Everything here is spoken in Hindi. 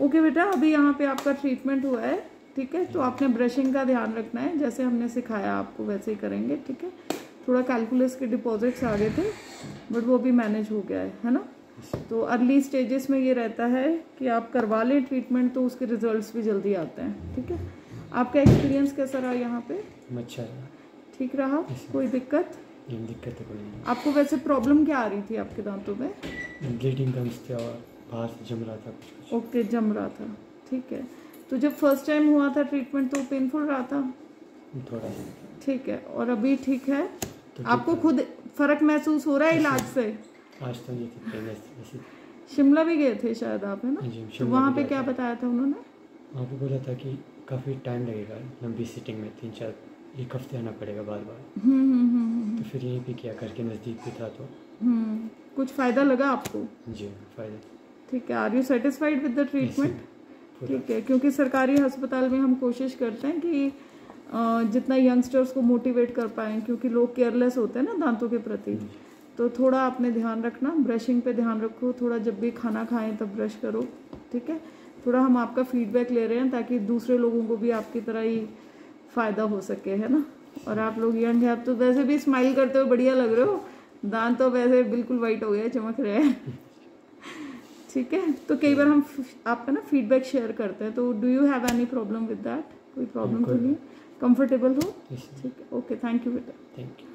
ओके बेटा अभी यहाँ पे आपका ट्रीटमेंट हुआ है ठीक है? तो आपने ब्रशिंग का ध्यान रखना है जैसे हमने सिखाया आपको वैसे ही करेंगे ठीक है? थोड़ा कैलकुलस के डिपॉजिट्स आ गए थे बट वो भी मैनेज हो गया है है ना? तो अर्ली स्टेजेस में ये रहता है कि आप करवा लें ट्रीटमेंट तो उसके रिजल्ट्स भी जल्दी आते हैं ठीक है? आपका एक्सपीरियंस कैसा रहा यहाँ पे? अच्छा रहा। ठीक रहा? कोई दिक्कत? दिक्कत तो आपको वैसे प्रॉब्लम क्या आ रही थी आपके दांतों में? ब्लीडिंग और बाहर से जम रहा था ओके जम रहा था। ठीक है। तो जब फ़र्स्ट टाइम हुआ था ट्रीटमेंट तो पेनफुल रहा था? थोड़ा ठीक है और अभी ठीक है? तो आपको खुद फ़र्क महसूस हो रहा है इलाज से? आज तो ये थी पहले शिमला भी गए थे शायद आप है ना? हाँ तो वहाँ पे क्या बताया था उन्होंने? वहाँ पे बोला था कि काफ़ी टाइम लगेगा लंबी सीटिंग में तीन चार एक हफ़्ते आना पड़ेगा बार बार। हम्म हम्म हम्म तो फिर यहीं पे किया करके नज़दीक भी था तो। कुछ फ़ायदा लगा आपको? जी फ़ायदा। ठीक है are you satisfied with the treatment ठीक है क्योंकि सरकारी अस्पताल में हम कोशिश करते हैं कि जितना यंगस्टर्स को मोटिवेट कर पाएँ क्योंकि लोग केयरलेस होते हैं ना दांतों के प्रति। तो थोड़ा आपने ध्यान रखना ब्रशिंग पे ध्यान रखो थोड़ा जब भी खाना खाएँ तब ब्रश करो ठीक है? थोड़ा हम आपका फीडबैक ले रहे हैं ताकि दूसरे लोगों को भी आपकी तरह ही फ़ायदा हो सके है ना? और आप लोग यंग हैं आप तो वैसे भी स्माइल करते हुए बढ़िया लग रहे हो। दांत तो वैसे बिल्कुल वाइट हो गया चमक रहे हैं। ठीक है? तो कई बार हम आपका ना फीडबैक शेयर करते हैं तो do you have any problem with that कोई प्रॉब्लम तो नहीं? कंफर्टेबल हो? ठीक है ओके थैंक यू बेटा थैंक यू